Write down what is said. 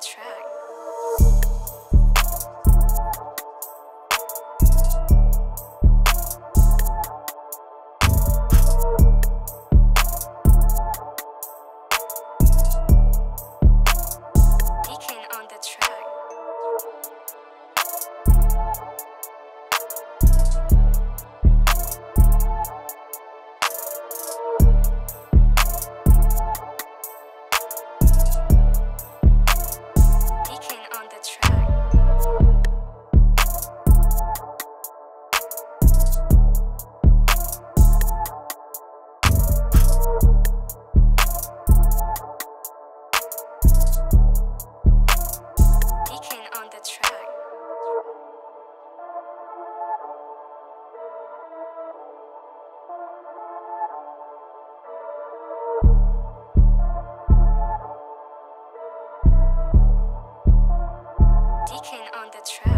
track. The track.